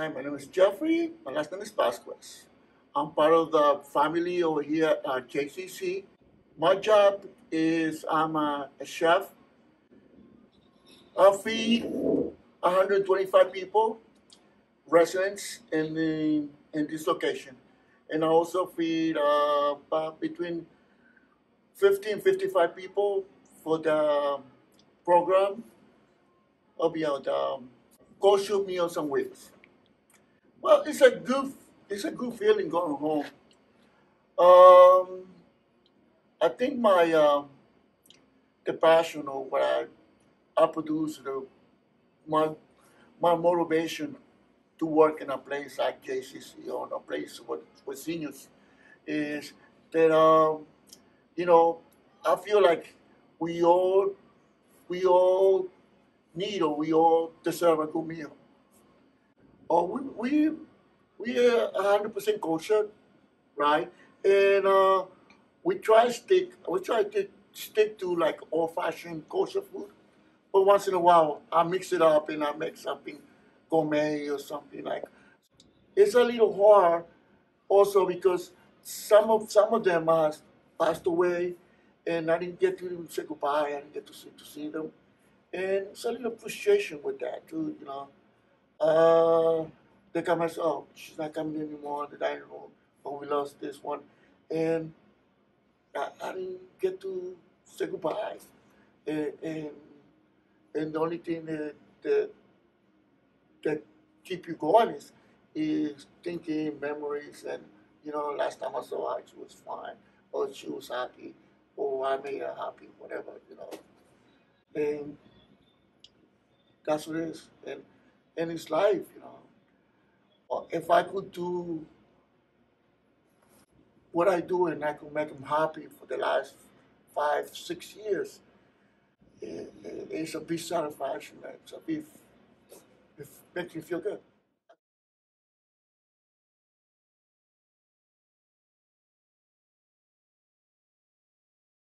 Hi, my name is Jeffrey. My last name is Vasquez. I'm part of the family over here at JCC. My job is I'm a, a chef. I feed 125 people, residents in the in this location, and I also feed uh, between 50 and 55 people for the program the um, kosher meals on wheels. Well, it's a good it's a good feeling going home. Um, I think my uh, the passion or what I I produce the my my motivation to work in a place like JCC or a place with, with seniors is that um, you know I feel like we all we all need or we all deserve a good meal. Or we we we are hundred percent kosher, right? And uh, we try stick we try to stick to like old fashioned kosher food. But once in a while I mix it up and I make something gourmet or something like it's a little hard also because some of some of them has passed away and I didn't get to say goodbye, I didn't get to see to see them. And it's a little frustration with that too, you know. Uh, they come and say, oh, she's not coming anymore, in the dining room, oh, we lost this one. And I, I didn't get to say goodbye. And, and, and the only thing that, that, that keep you going is, is thinking memories and, you know, last time I saw her, she was fine, or she was happy, or I made her happy, whatever, you know. And that's what it is. And, and it's life. Or If I could do what I do and I could make them happy for the last five, six years, it, it- it's a big satisfaction. It's a big, it makes me feel good.